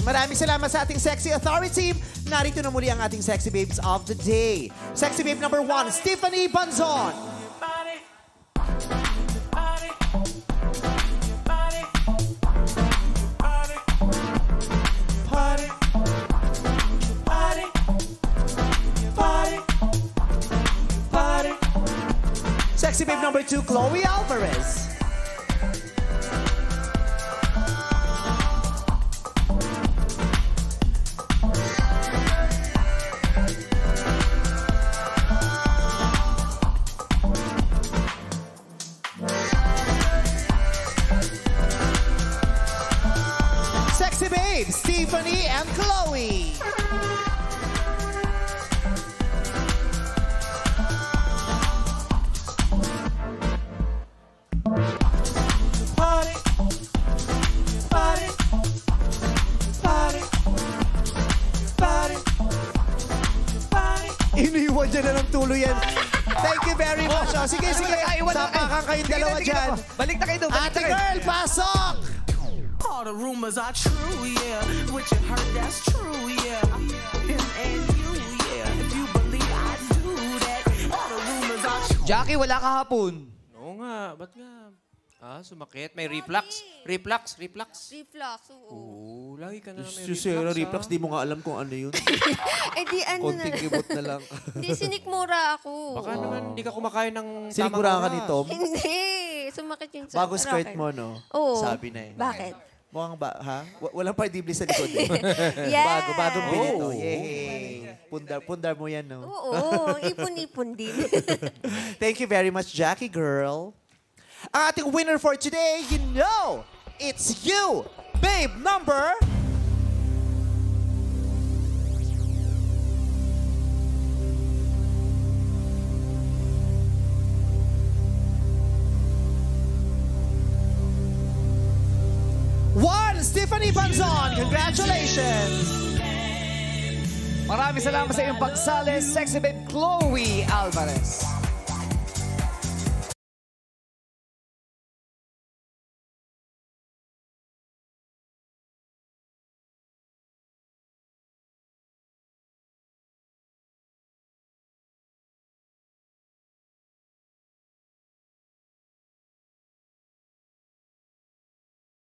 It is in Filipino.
Maraming salamat sa ating Sexy Authority team. Narito na muli ang ating Sexy Babes of the Day. Sexy Babe number one, Stephanie Banzon. Sexy Babe number two, Chloe Alvarez. Babe, Stephanie and Chloe. Party. Party. Party. Party. Party. Iniwan niya na ng tuloy yan. Thank you very much. Oh, sige, sige. Tapakan kayong dalawa dyan. Balik na kayo doon. Ate na girl, pasok! All the rumors are true, yeah. What you heard, that's true, yeah. Him and you, yeah. If you believe I do that, all the rumors are true. Jackie, wala kahapon. Oo nga, ba't nga? Ah, sumakit. May reflux. Reflux, reflux. Reflux, oo. Oo, lagi ka na may Si reflux. Sarah ah. Reflux, di mo nga alam kung ano yun. Eh di ano na. Konting kibot na lang. Hindi, sinikmura ako. Baka naman hindi ka kumakain ng tamang Sinigura ka oras. ni Tom. Hindi. Sumakit yung Bago Pero skirt mo, no? Oo. Sabi na eh. Bakit? Mukhang ba, ha? W- walang partible sa likod eh. Yes. Bago, bagong binito. Oh. Yay! Pundar, pundar mo yan, no? Oo, ipon-ipon din. Thank you very much, Jackie girl. Ang ating winner for today, you know, it's you, babe number... Stephanie Banzon. Congratulations! Maraming salamat sa iyong pagsali, Sexy Babe Chloe Alvarez.